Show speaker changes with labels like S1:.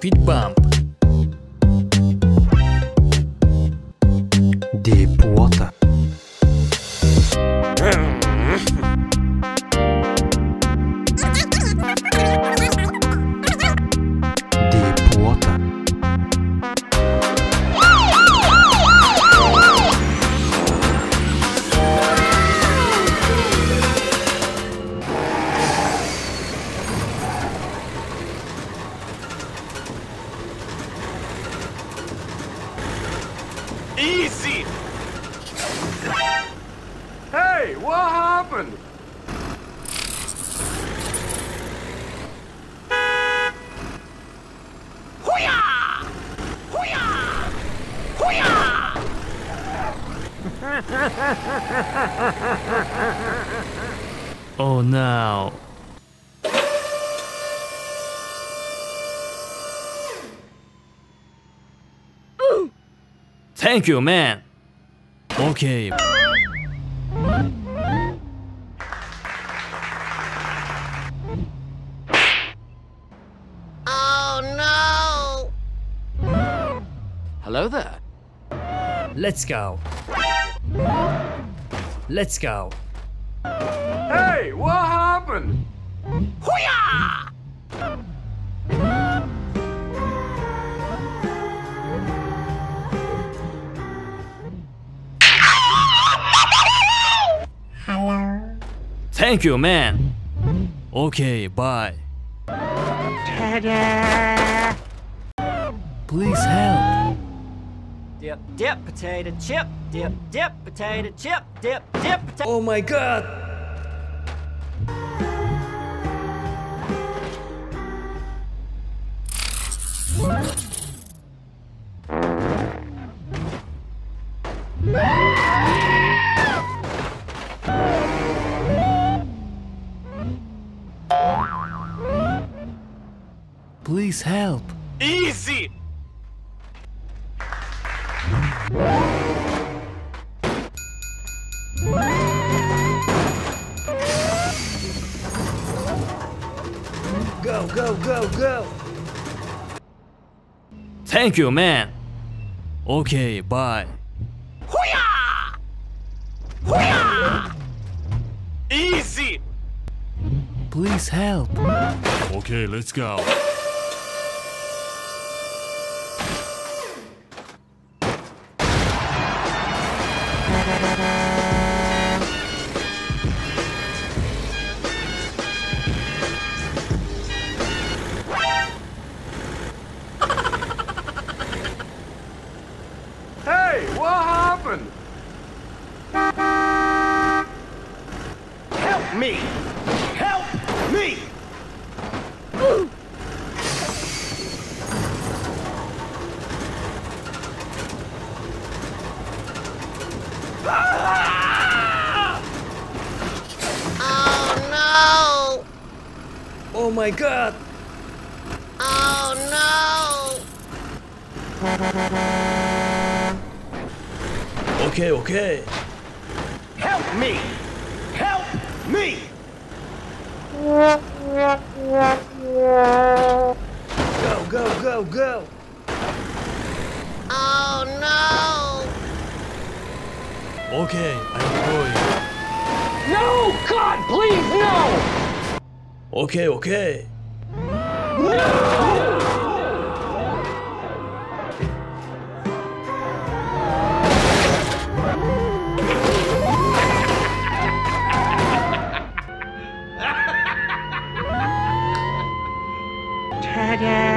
S1: speed bump. Deep water.
S2: Easy! Hey, what happened?
S3: Oh no. Thank you, man. Okay.
S4: Oh no!
S1: Hello there.
S3: Let's go. Let's go.
S2: Hey, what happened?
S3: Thank you, man. Okay, bye. Please help.
S5: Dip, dip, potato chip. Dip, dip, potato chip. Dip, dip, potato.
S3: Oh my god. Please help.
S2: Easy!
S3: Go, go, go, go. Thank you, man. Okay, bye.
S2: Easy!
S3: Please help.
S6: Okay, let's go.
S2: Hey, what happened?
S7: Help me! Help me!
S4: Oh no!
S3: Oh my god.
S4: Oh no!
S3: Okay, okay.
S7: Help me! Help me!
S3: Go, go, go, go.
S4: Oh no!
S3: Okay, I'm going.
S7: No! God, please, no!
S3: Okay, okay.
S7: No! again.